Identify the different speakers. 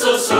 Speaker 1: so, so.